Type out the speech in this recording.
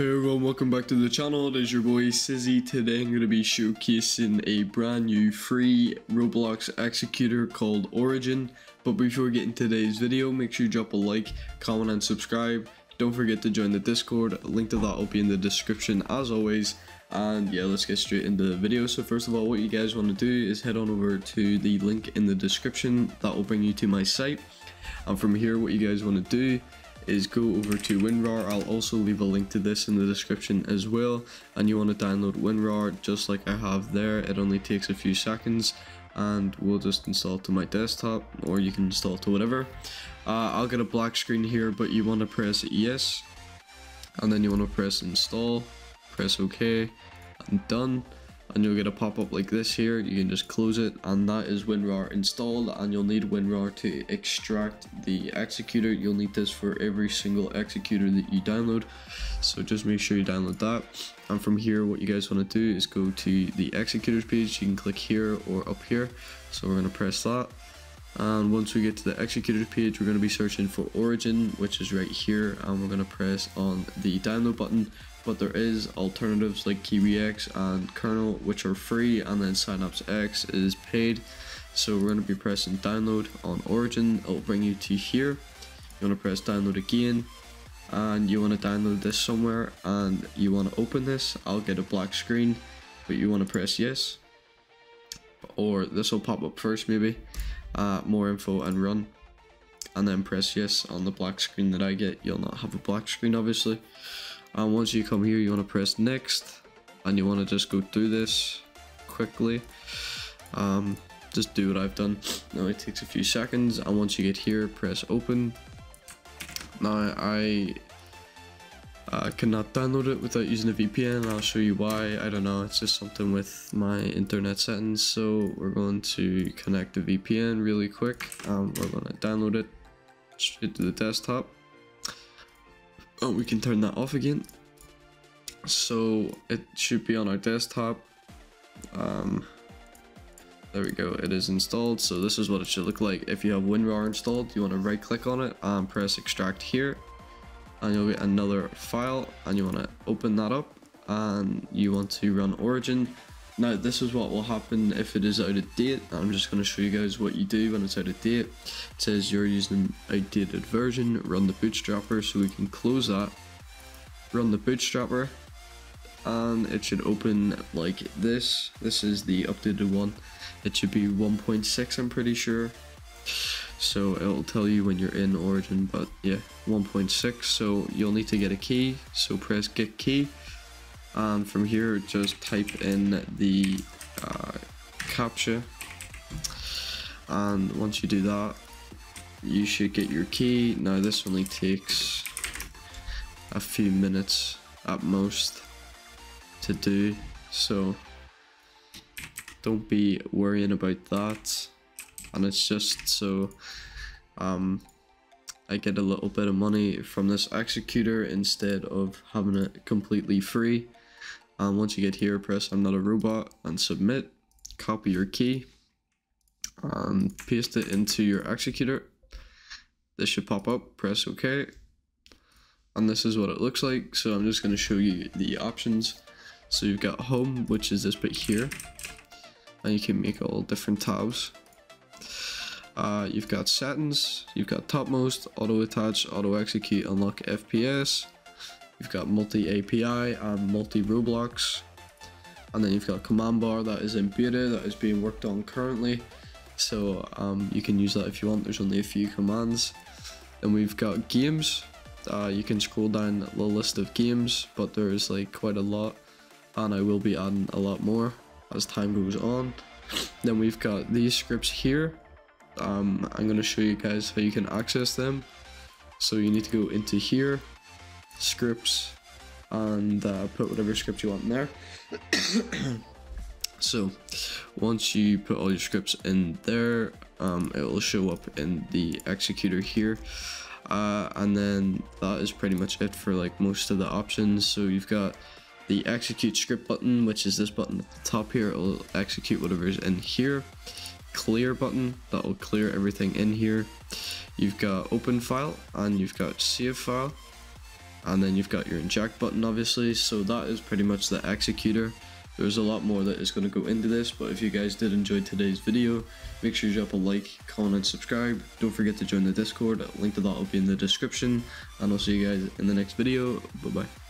Hey everyone, welcome back to the channel. It is your boy Cizzy. Today I'm going to be showcasing a brand new free Roblox executor called Origin. But before we get into today's video, make sure you drop a like, comment and subscribe. Don't forget to join the Discord. Link to that will be in the description as always. And yeah, let's get straight into the video. So first of all, what you guys want to do is head on over to the link in the description. That will bring you to my site. And from here, what you guys want to do is go over to WinRAR. I'll also leave a link to this in the description as well. And you want to download WinRAR just like I have there. It only takes a few seconds and we'll just install to my desktop or you can install to whatever. Uh, I'll get a black screen here, but you want to press yes. And then you want to press install, press OK, and done and you'll get a pop-up like this here. You can just close it and that is WinRAR installed and you'll need WinRAR to extract the executor. You'll need this for every single executor that you download. So just make sure you download that. And from here what you guys want to do is go to the executors page. You can click here or up here. So we're going to press that and once we get to the executors page we're going to be searching for origin which is right here and we're going to press on the download button but there is alternatives like KiwiX and Kernel which are free and then Synapse X is paid. So we're going to be pressing download on Origin, it'll bring you to here. You want to press download again and you want to download this somewhere and you want to open this. I'll get a black screen but you want to press yes or this will pop up first maybe. Uh, more info and run and then press yes on the black screen that I get. You'll not have a black screen obviously. And once you come here you want to press next and you want to just go through this quickly. Um, just do what I've done. Now it takes a few seconds and once you get here press open. Now I uh, cannot download it without using a VPN I'll show you why I don't know it's just something with my internet settings so we're going to connect the VPN really quick and we're going to download it straight to the desktop Oh, we can turn that off again. So it should be on our desktop. Um, there we go, it is installed. So this is what it should look like. If you have WinRAR installed, you want to right click on it and press extract here. And you'll get another file and you want to open that up and you want to run Origin now this is what will happen if it is out of date. I'm just going to show you guys what you do when it's out of date. It says you're using an outdated version, run the bootstrapper so we can close that. Run the bootstrapper and it should open like this. This is the updated one. It should be 1.6 I'm pretty sure. So it'll tell you when you're in Origin but yeah 1.6 so you'll need to get a key so press get key. And from here just type in the uh, and once you do that you should get your key. Now this only takes a few minutes at most to do so don't be worrying about that and it's just so um, I get a little bit of money from this executor instead of having it completely free and once you get here, press I'm not a robot and submit. Copy your key and paste it into your executor. This should pop up, press OK. And this is what it looks like. So I'm just going to show you the options. So you've got home, which is this bit here. And you can make all different tabs. Uh, you've got settings, you've got topmost, auto attach, auto execute, unlock FPS, You've got multi-API and multi-Roblox. And then you've got command bar that is in beta that is being worked on currently. So um, you can use that if you want, there's only a few commands. Then we've got games. Uh, you can scroll down the list of games, but there's like quite a lot. And I will be adding a lot more as time goes on. Then we've got these scripts here. Um, I'm going to show you guys how you can access them. So you need to go into here scripts and uh, put whatever script you want in there. so once you put all your scripts in there, um, it will show up in the executor here. Uh, and then that is pretty much it for like most of the options. So you've got the execute script button, which is this button at the top here. It will execute whatever is in here. Clear button, that will clear everything in here. You've got open file and you've got save file and then you've got your inject button obviously. So that is pretty much the executor. There's a lot more that is going to go into this but if you guys did enjoy today's video make sure you drop a like comment and subscribe. Don't forget to join the discord. Link to that will be in the description and i'll see you guys in the next video. Bye bye